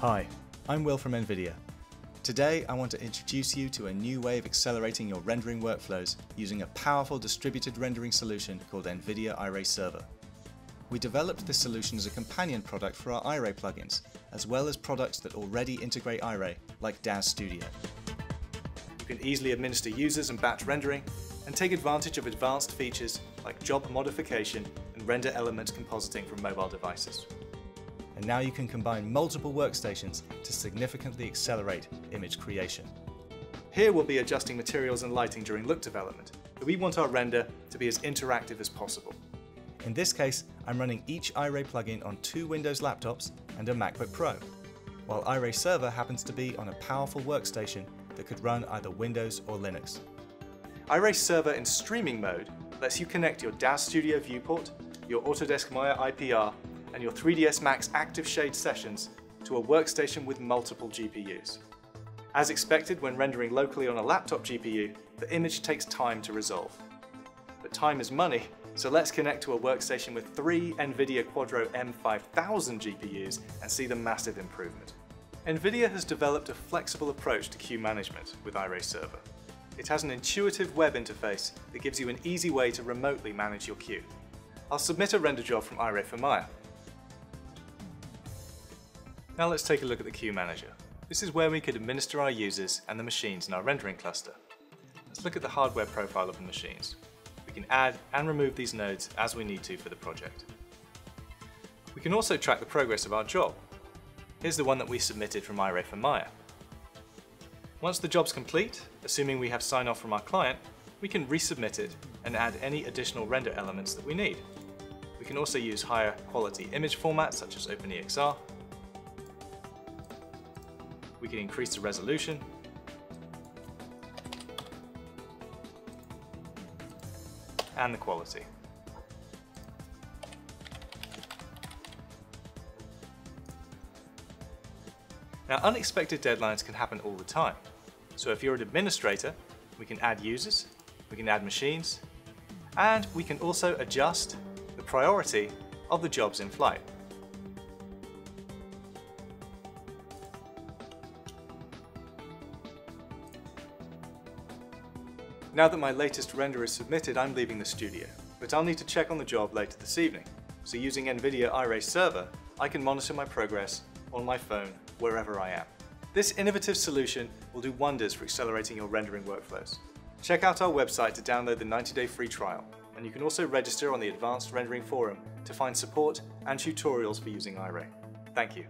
Hi, I'm Will from NVIDIA. Today I want to introduce you to a new way of accelerating your rendering workflows using a powerful distributed rendering solution called NVIDIA Iray Server. We developed this solution as a companion product for our Iray plugins, as well as products that already integrate Iray, like DAZ Studio. You can easily administer users and batch rendering, and take advantage of advanced features like job modification and render elements compositing from mobile devices. And now you can combine multiple workstations to significantly accelerate image creation. Here we'll be adjusting materials and lighting during look development, but we want our render to be as interactive as possible. In this case, I'm running each Iray plugin on two Windows laptops and a MacBook Pro, while Iray Server happens to be on a powerful workstation that could run either Windows or Linux. Iray Server in streaming mode lets you connect your DAZ Studio viewport, your Autodesk Maya IPR, and your 3ds Max Active Shade sessions to a workstation with multiple GPUs. As expected when rendering locally on a laptop GPU, the image takes time to resolve. But time is money, so let's connect to a workstation with three NVIDIA Quadro M5000 GPUs and see the massive improvement. NVIDIA has developed a flexible approach to queue management with Iray Server. It has an intuitive web interface that gives you an easy way to remotely manage your queue. I'll submit a render job from Iray for Maya. Now let's take a look at the queue manager. This is where we could administer our users and the machines in our rendering cluster. Let's look at the hardware profile of the machines We can add and remove these nodes as we need to for the project. We can also track the progress of our job. Here's the one that we submitted from Iray for Maya. Once the job's complete, assuming we have sign off from our client, we can resubmit it and add any additional render elements that we need. We can also use higher quality image formats such as OpenEXR. We can increase the resolution and the quality. Now unexpected deadlines can happen all the time. So if you're an administrator, we can add users, we can add machines, and we can also adjust the priority of the jobs in flight. Now that my latest render is submitted, I'm leaving the studio, but I'll need to check on the job later this evening. So using NVIDIA Iray Server, I can monitor my progress on my phone wherever I am. This innovative solution will do wonders for accelerating your rendering workflows. Check out our website to download the 90-day free trial, and you can also register on the Advanced Rendering Forum to find support and tutorials for using Iray. Thank you.